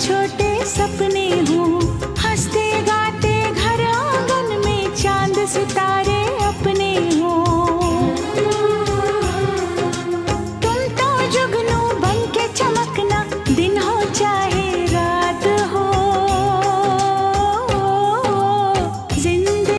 छोटे सपने हूँ हँसते गाते घर आँगन में चाँद सितारे